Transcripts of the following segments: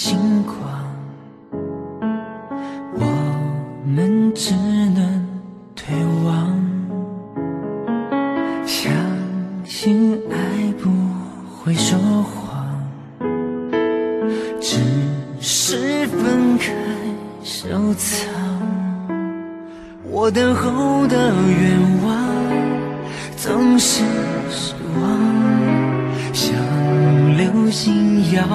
星光，我们只能对望。相信爱不会说谎，只是分开收藏。我等候的愿望总是遥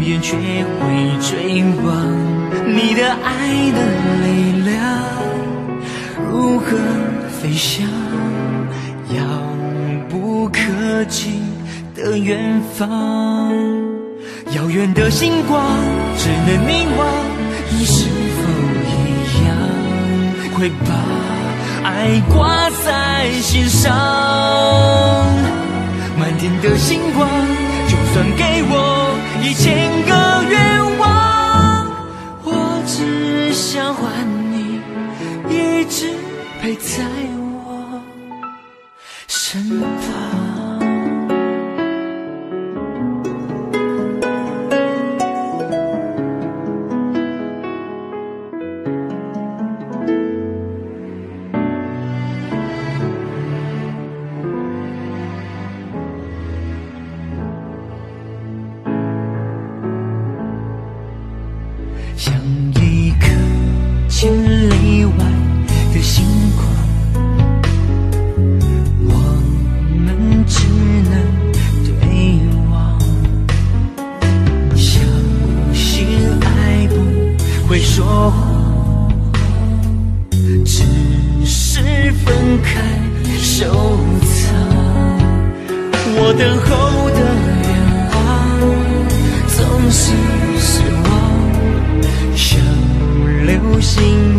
远却会追望。你的爱的力量如何飞翔？遥不可及的远方，遥远的星光只能凝望。你是否一样，会把爱挂在心上？满天的星光，就算给我一千个愿望，我只想换你一直陪在我。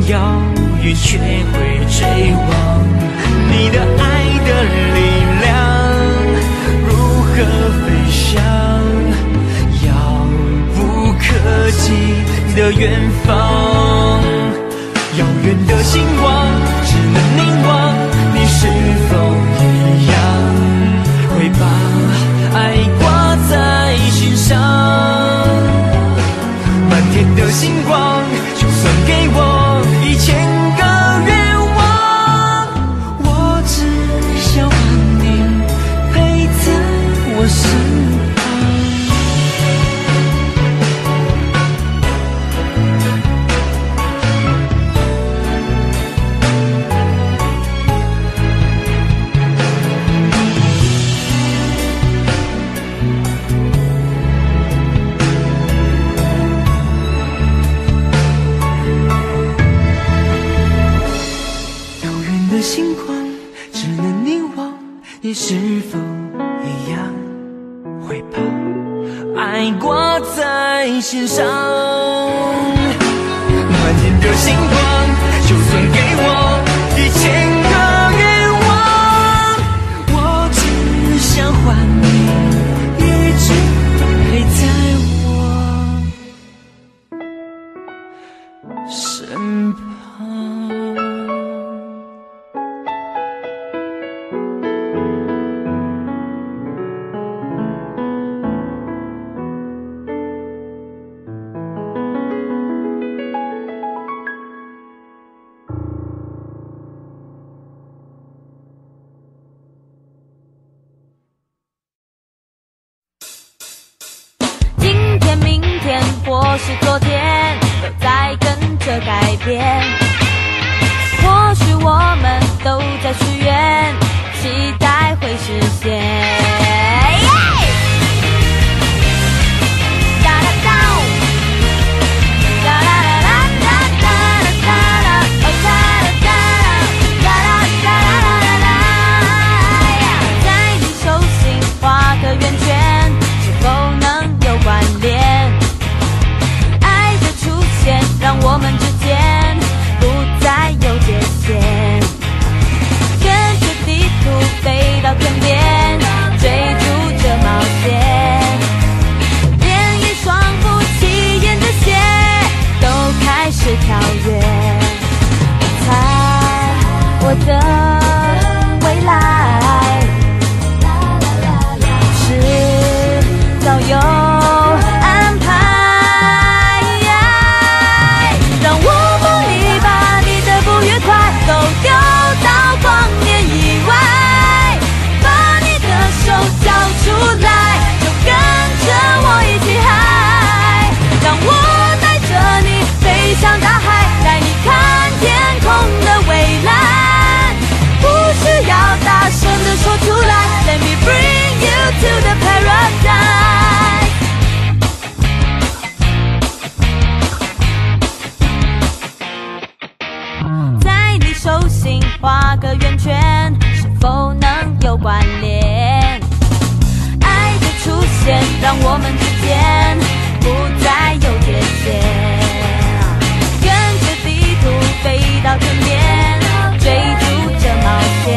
遥远，却会追望。你的爱的力量如何飞翔？遥不可及的远方，遥远的星光只能凝望。你是否一样，会把爱挂在心上？满天的星光，心上？着你手心画个圆圈，是否能有关联？爱的出现让我们之间不再有界限。跟着地图飞到天边，追逐着冒险，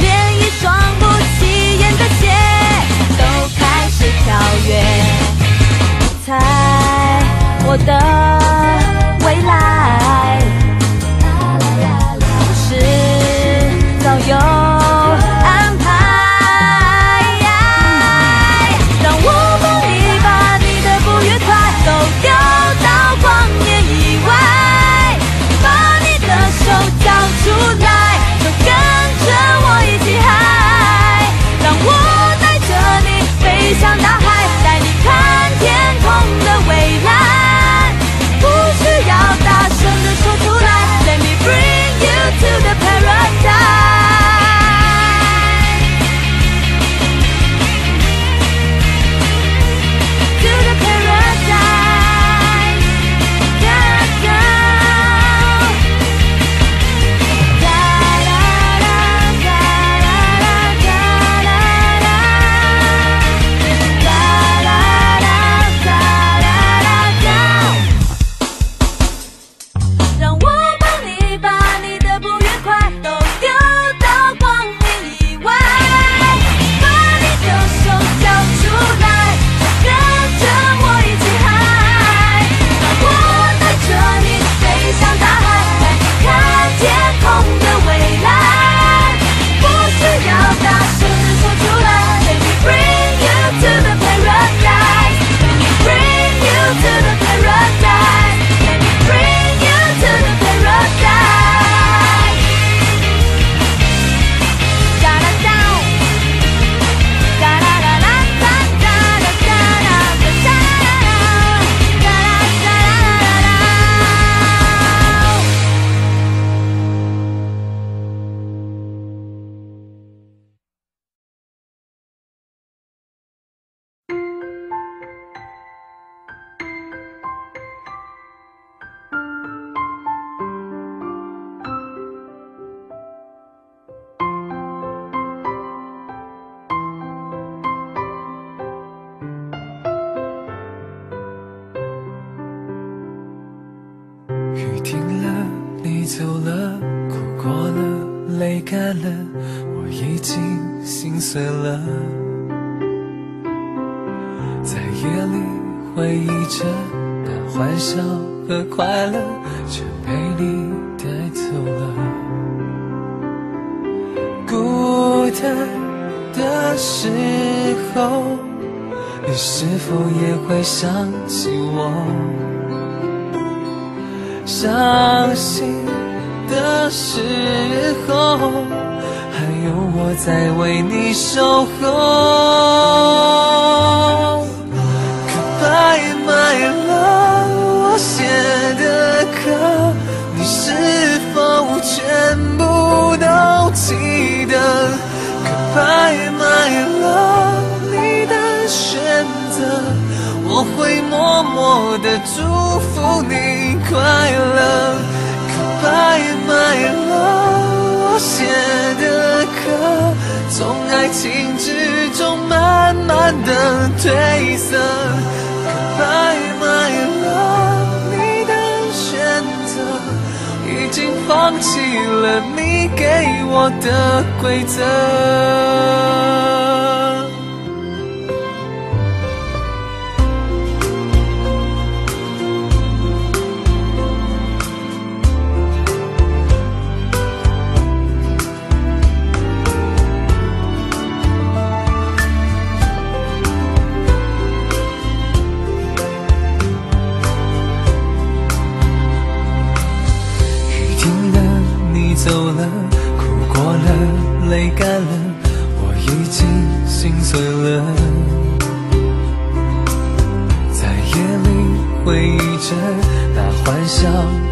连一双不起眼的鞋都开始跳跃。猜我的。canción. 走了，哭过了，泪干了，我已经心碎了。在夜里回忆着那欢笑和快乐，却被你带走了。孤单的时候，你是否也会想起我？伤心的时候，还有我在为你守候。Goodbye my love，我写的歌，你是否全部都记得？Goodbye my love，你的选择。我会默默的祝福你快乐，Goodbye my love，我写的歌，从爱情之中慢慢的褪色，Goodbye my love，你的选择已经放弃了你给我的规则。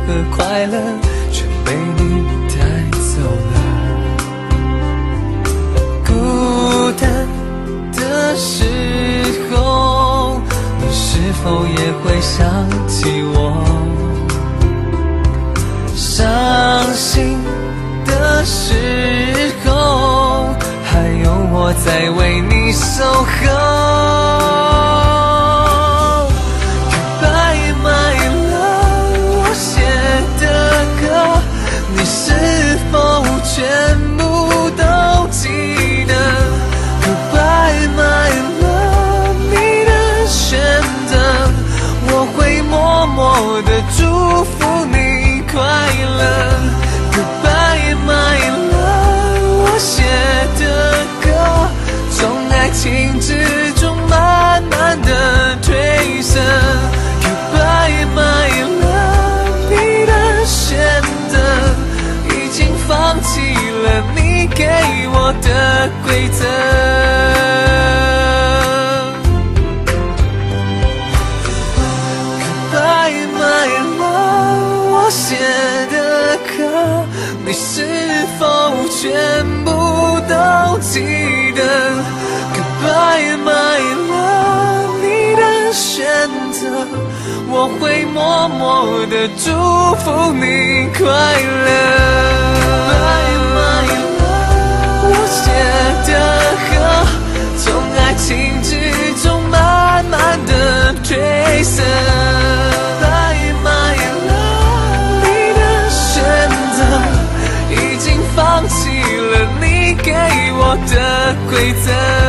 和快乐，规则。Goodbye my love，我写的歌，你是否全部都记得？Goodbye my love，你的选择，我会默默的祝福你快在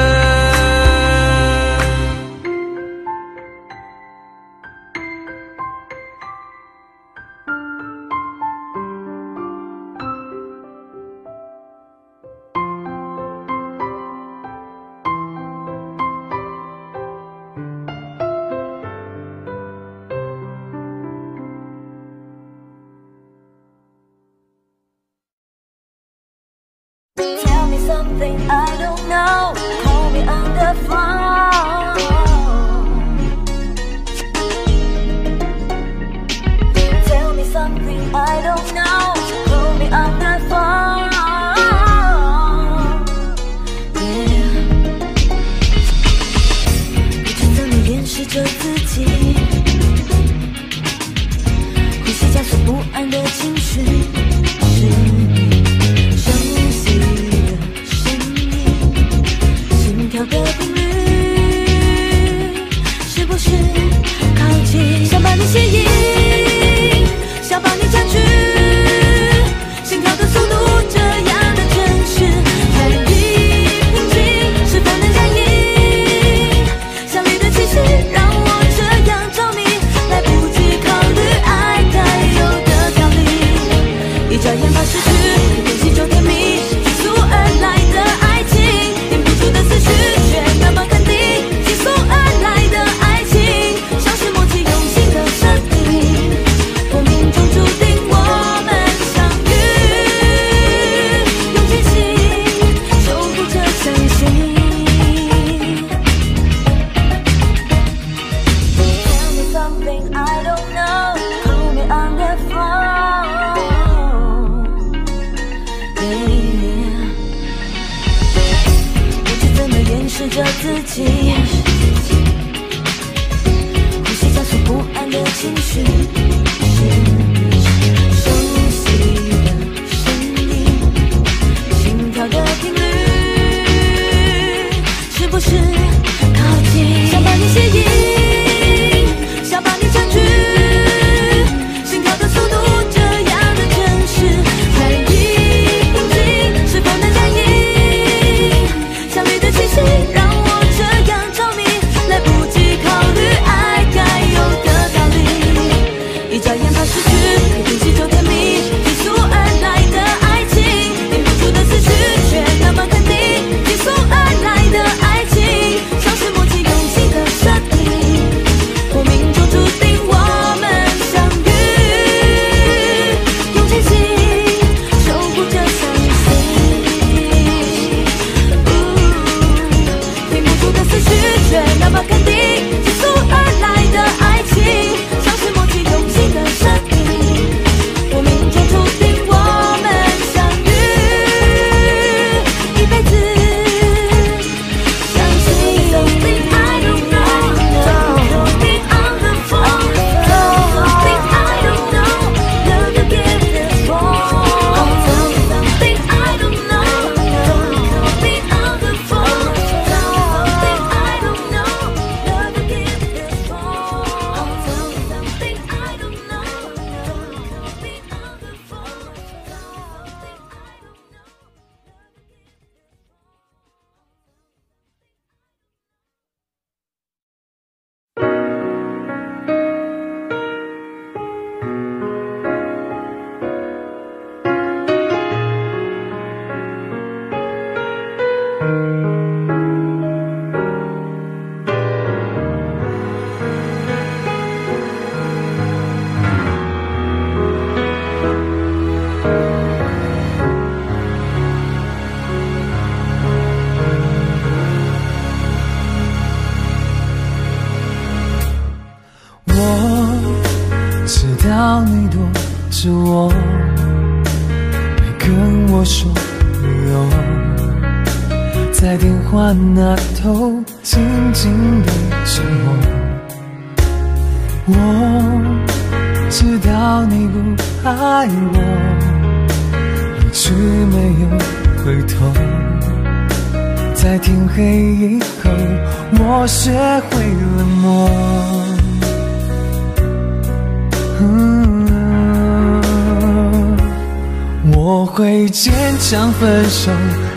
分手，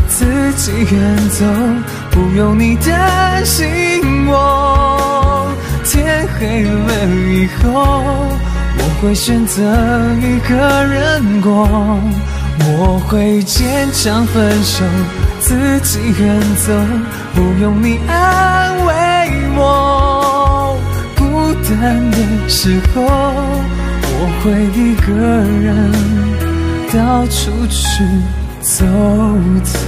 自己远走，不用你担心我。天黑了以后，我会选择一个人过。我会坚强分手，自己远走，不用你安慰我。孤单的时候，我会一个人到处去走走。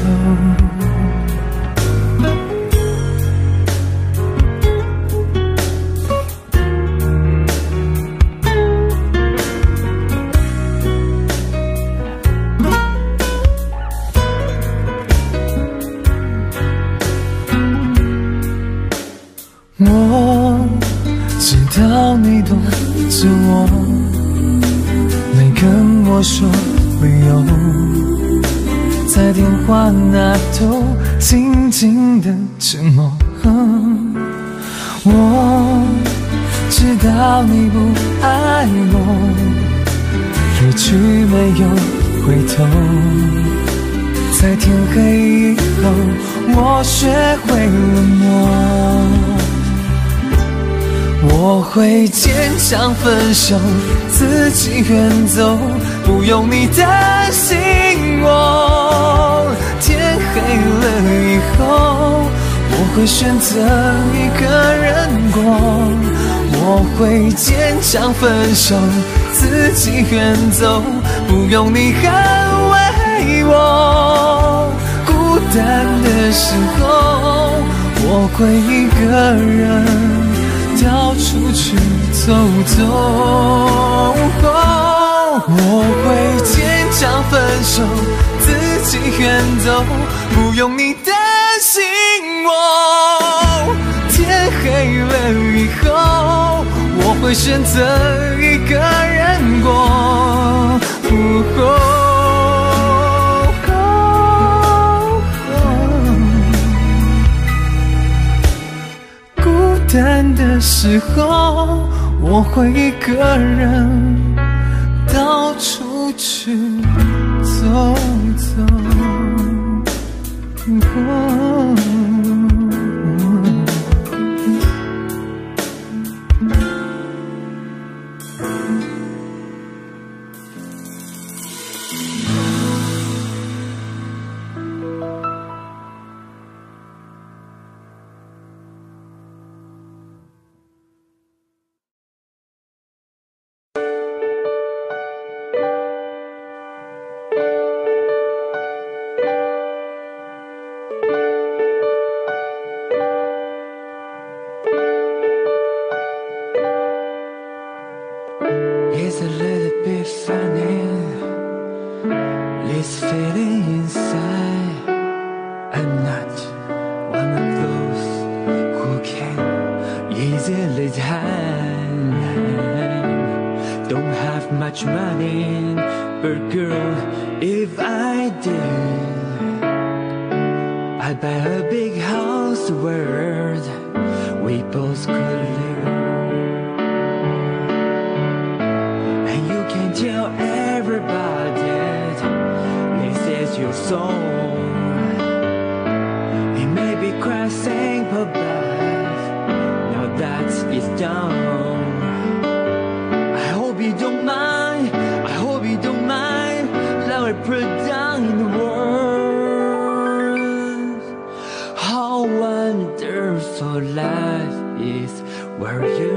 我知道你懂着我，没跟我说理由，在电话那头静静的沉默。我知道你不爱我，一直没有回头。在天黑以后，我学会冷漠。我会坚强分手，自己远走，不用你担心我。天黑了以后，我会选择一个人过。我会坚强分手，自己远走，不用你安慰我。孤单的时候，我会一个人。到处去走走，我会坚强分手，自己远走，不用你担心我。天黑了以后，我会选择一个人过。孤单的时候，我会一个人去走走。Your song. It may be crashing, but now that it's done. I hope you don't mind. I hope you don't mind. That I put down in words how wonderful life is where you're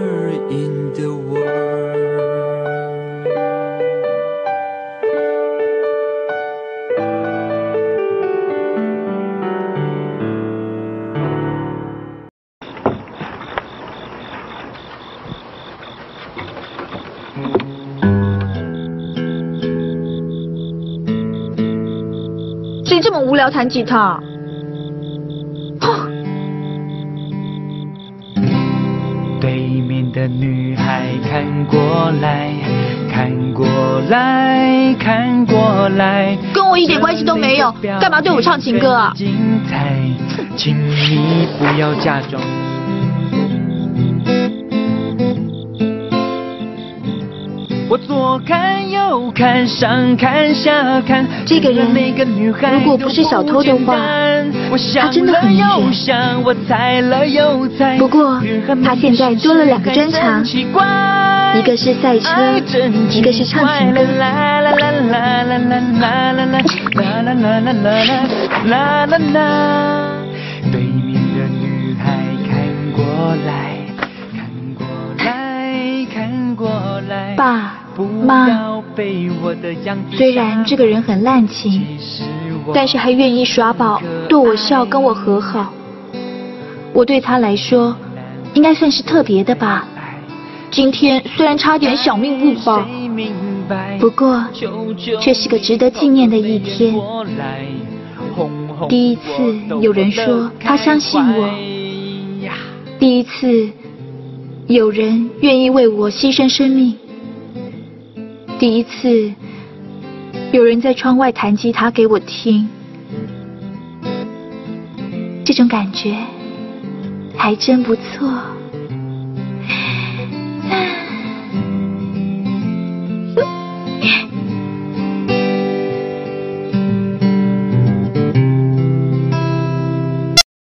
弹吉他？哦对面的女孩看过来，看过来，看过来，跟我一点关系都没有，干嘛对我唱情歌啊？精彩，请你不要假装。我左看右看，上看下看，这个人每个女孩如果不是小偷的话，他真的很迷人。不过他现在多了两个专长，一个是赛车，一个是唱情歌。爸。妈虽然这个人很滥情，但是还愿意耍宝、逗我笑、跟我和好。我对他来说，应该算是特别的吧。今天虽然差点小命不保，不过却是个值得纪念的一天。第一次有人说他相信我第一次，有人愿意为我牺牲生命。第一次有人在窗外弹吉他给我听这种感觉还真不错。